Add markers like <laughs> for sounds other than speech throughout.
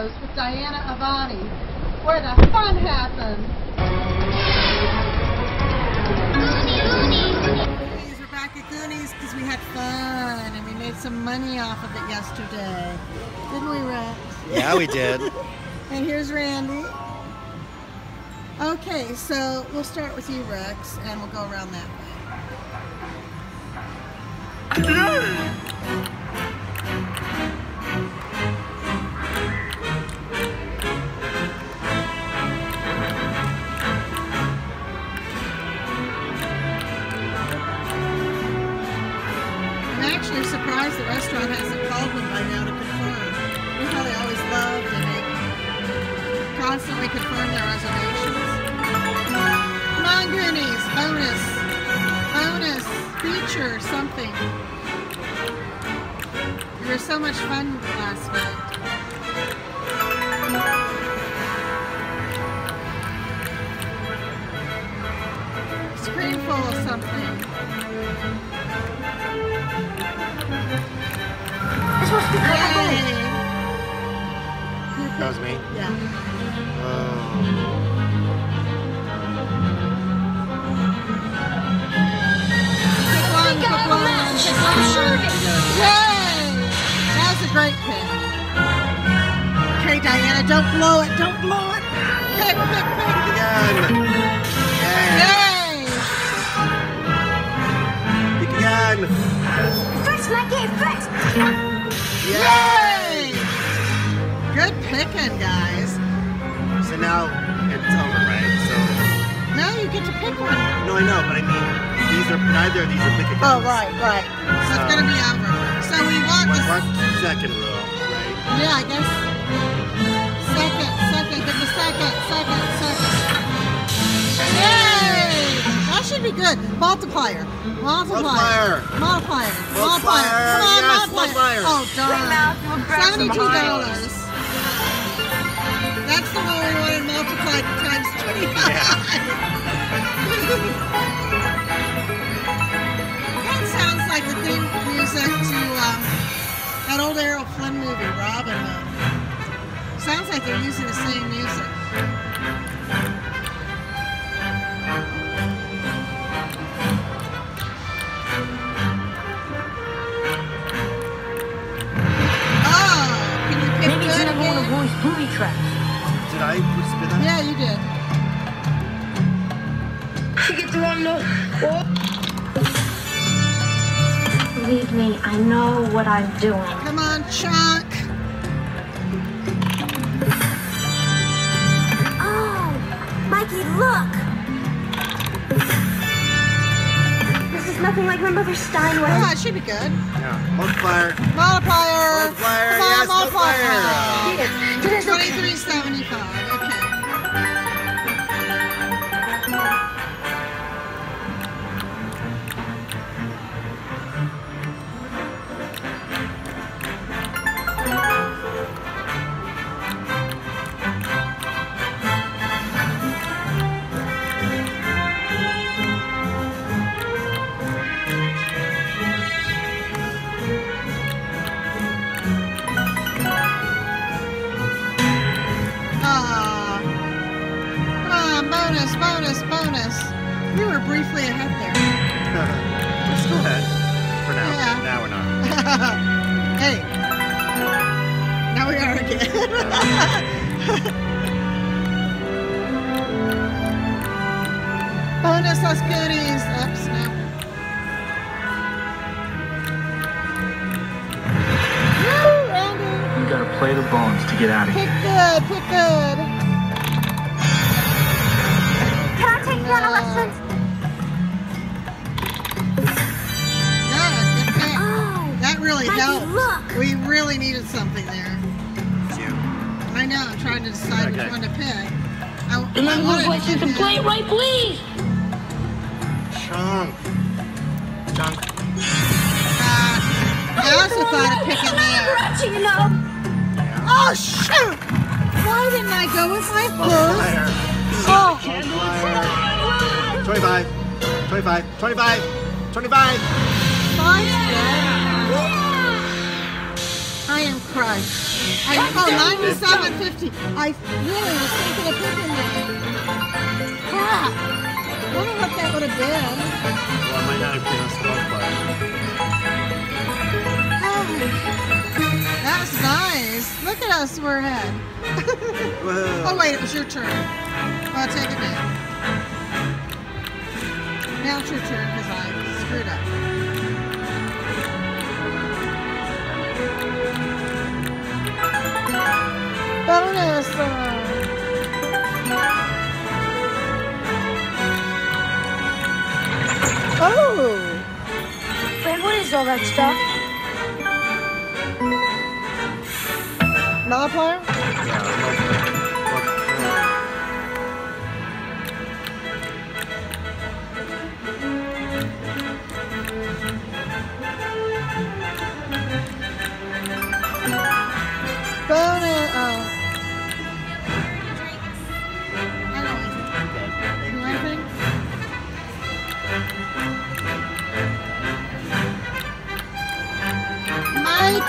Studios with Diana Evoni, where the fun happens. Goonies, we're back at Goonies because we had fun and we made some money off of it yesterday. Didn't we, Rex? Yeah, we did. <laughs> and here's Randy. Okay, so we'll start with you, Rex, and we'll go around that way. <laughs> constantly confirm their reservations. Come on, Goonies, bonus, bonus, feature, something. You were so much fun last night. Screen full of something. This must be! That was me. Yeah. Oh. Pick one, pick one, pick I'm one. sure it is. Yay! That was a great pick. Okay, Diana, don't blow it. Don't blow it. Pick, pick, pick. Again. Yay. Yay! Pick again. First, Mikey, first. Yay! Good picking, guys. So now it's over, right? So. No, you get to pick one. No, I know, but I mean, these are neither of these are picking. Oh, right, right. So, so it's gonna be um, over. So we want what, the second row, right? Yeah, I guess. Second, second, get the second, second, second. Yay! That should be good. Multiplier. Multiplier. Multiplier. Multiplier. Multiplier. Come on, yes, multiplier. multiplier. Oh, darn. $72. That's the one we wanted multiplied times twenty-five. that sounds like the theme music to um, that old Errol Flynn movie, Robin Hood. Sounds like they're using the same music. What I'm doing. Come on, Chunk. Oh, Mikey, look! This is nothing like my mother's Steinway. Oh, it should be good. Yeah. Multiplier. Multiplier. Multiplier, Come on, yes, multiplier. multiplier. Here, here's a- Twenty-three seventy-five. Okay. Now. Yeah. Now we're not. <laughs> hey. Now we are again. <laughs> bonus us goodies. Oops, no. Woo, Randy. You gotta play the bones to get out of here. Pick good, pick good. Can I take piano lessons? Uh, That really Mikey, look. We really needed something there. It's you. I know, I'm trying to decide Okay. which one to pick. I, Remember I those wanted lessons to and play it right, please. Chunk. Chunk. Uh, I also thought of picking there. Grouchy, you know. Oh, shoot! Why didn't I go with my first? Multiplier. Oh, Multiplier. 25. 25. 25. 25. fine. I I am crushed. I, oh, 97.50. I really was thinking of picking that. Crap. wonder what that would have been. Well, I might not have given us the multiplier. Oh, ah, that's nice. Look at us, we're ahead. <laughs> Oh, wait, it was your turn. Well, take it back. Now it's your turn because I screwed up. Oh! What is all that stuff? Multiplier? Yeah,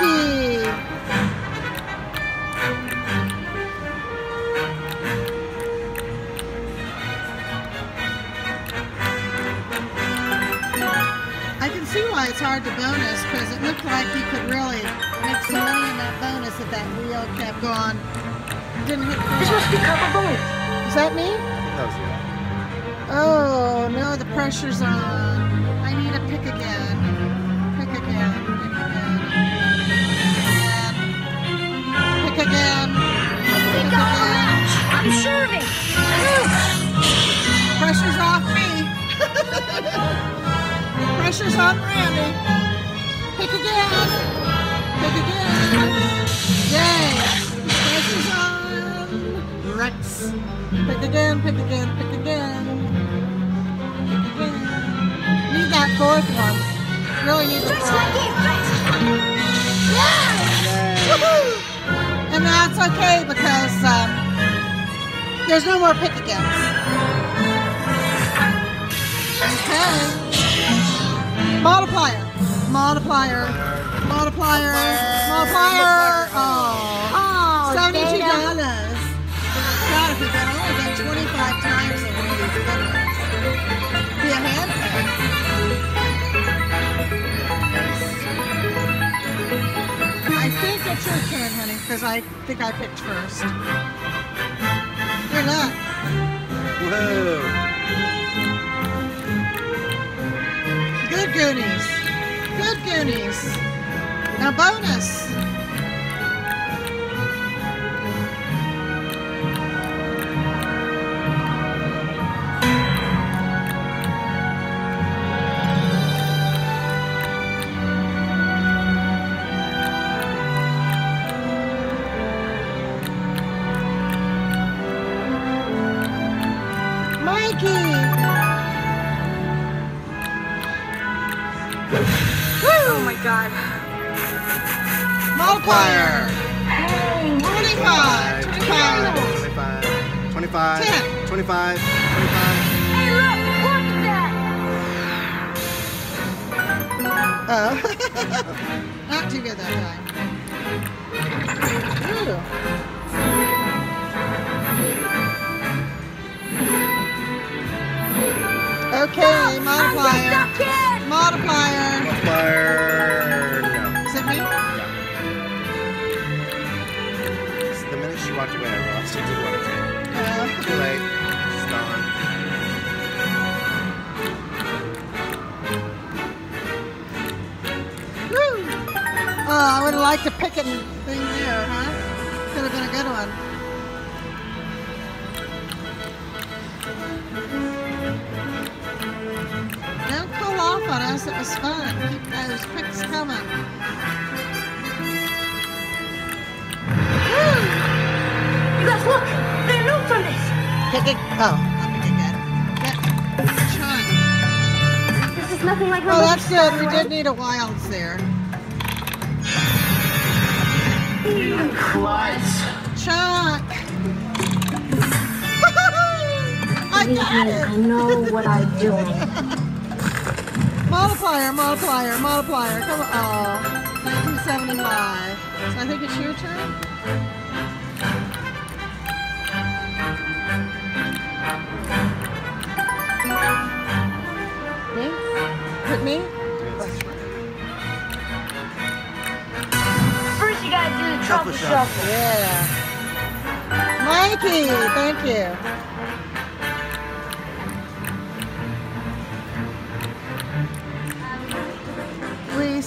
Mikey! I can see why it's hard to bonus because it looked like you could really make some money in that bonus if that wheel kept going. Didn't hit This the must be Copper Bones. Is that me? That was you. Oh no, the pressure's on. Pressure's on Randy. Pick again. Pick again. Yay. Pressure's on. Rex. Pick again, pick again, pick again. Pick again. Need that fourth one. Really need the fourth. Yes! Woohoo! And that's okay because um, there's no more pick agains. Okay. Multiplier. Multiplier. Multiplier. Multiplier. Oh. Oh, oh Seventy-two Dana. dollars. God, if we got only got twenty-five times of one of these good. Be a hand. I think it's your turn, honey, because I think I picked first. You're not. Whoa. Good Goonies. Good Goonies. Now bonus. Oh my god. Multiplier. Hey, 25. 25. 25. 25. Ten. 25. 25. hey, look, look at that. Oh. <laughs> Not too good that time. Ooh. Okay, multiplier. In. Multiplier. Multiplier. No. Is it me? Yeah. The minute she walked away, I realized she did want to drink. Uh, Too late. She's gone. woo. Oh, I would have liked to pick a picking thing there, huh? Could have been a good one. Was fun. Keep those picks coming. Woo! You guys, look. There are notes on this. Pick it. Oh, I'll pick again. Yeah. Chunk. This is nothing like Oh, that's good. We did need a wilds there. Clutch. Chunk. <laughs> I got it. I know what I'm doing. <laughs> Multiplier, multiplier, multiplier. Come on. Oh, 1975. So I think it's your turn. Me? With me? First, you gotta do the truffle shuffle. shuffle. Yeah. Mikey, thank you.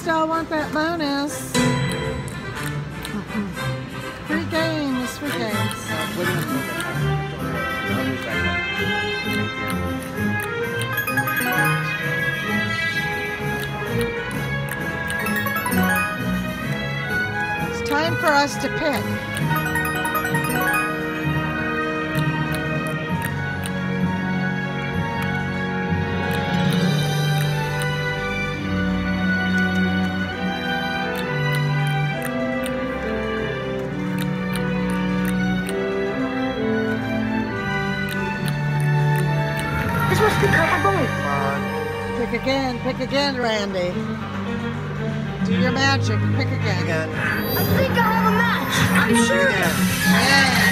Still want that bonus. Mm-hmm. Free games, free games. It's time for us to pick. This must be copper bone. Come on. Pick again, pick again, Randy. Do your magic, pick again. Again. I think I have a match. I'm sure. Again. Yeah.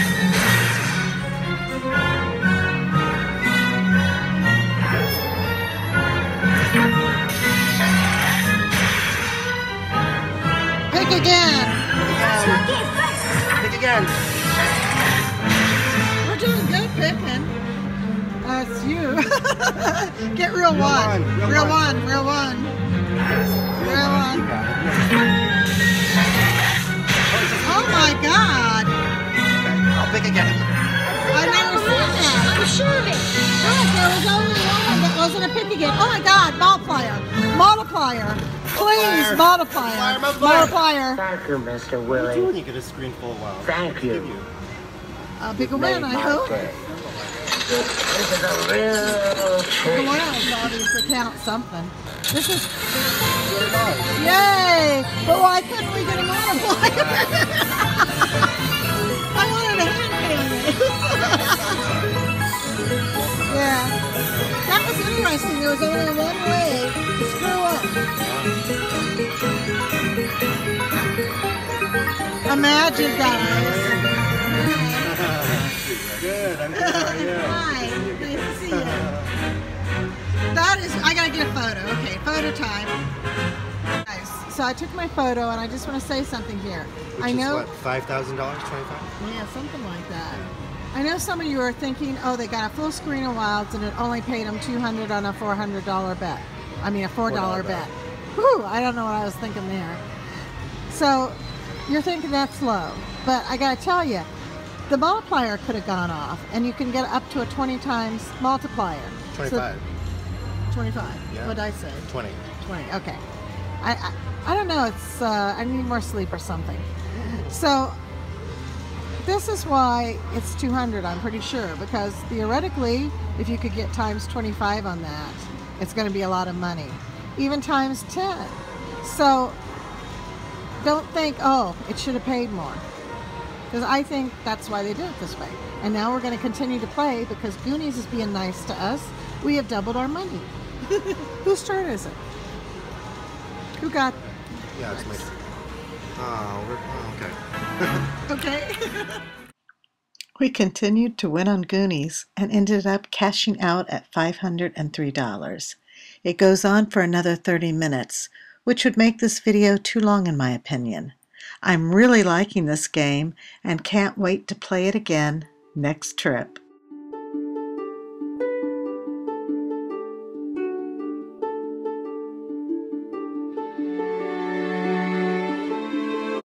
Pick again. Again. Pick again. Get real, Real one. one, real Real one. one. Real one. Real Real one. one. You. Oh my God. Okay, I'll pick again. I never seen that. I'm sure of it. Look, there was only one that wasn't a pick again. Oh my God, multiplier. Multiplier. Please, multiplier. Multiplier, multiplier. Multiplier. Thank you, Mr. What are you doing? Willie. You get a screen full of wow. Thank you. Give you. A big win, I Made my hope. This is a real treat. The wins obviously count something. This is Yay! But why couldn't we get a multiplier? I wanted a hand yeah. That was interesting. There was only one way to screw up. Imagine, guys. Good. I'm good. How are you? Hi. Nice to see you. That is, I gotta get a photo. Okay, photo time. Nice. So I took my photo and I just want to say something here. Which I is know. what, five thousand dollars, twenty-five? Yeah, something like that. I know some of you are thinking, oh, they got a full screen of Wilds and it only paid them 200 on a $400 bet. I mean, a $4, $4 bet. bet. Whew, I don't know what I was thinking there. So you're thinking that's low. But I got to tell you, the multiplier could have gone off and you can get up to a 20 times multiplier. So- Twenty-five. 25. Yeah. What'd I say? Twenty. 20. Okay. I, I, I don't know. It's uh, I need more sleep or something. So this is why it's 200. I'm pretty sure because theoretically, if you could get times 25 on that, it's going to be a lot of money. Even times 10. So don't think, oh, it should have paid more. Because I think that's why they do it this way. And now we're going to continue to play because Goonies is being nice to us. We have doubled our money. <laughs> Whose turn is it? Who got? Yeah, it's my turn. Oh, we're, oh, okay. <laughs> Okay. We continued to win on Goonies and ended up cashing out at $503. It goes on for another 30 minutes, which would make this video too long in my opinion. I'm really liking this game and can't wait to play it again next trip.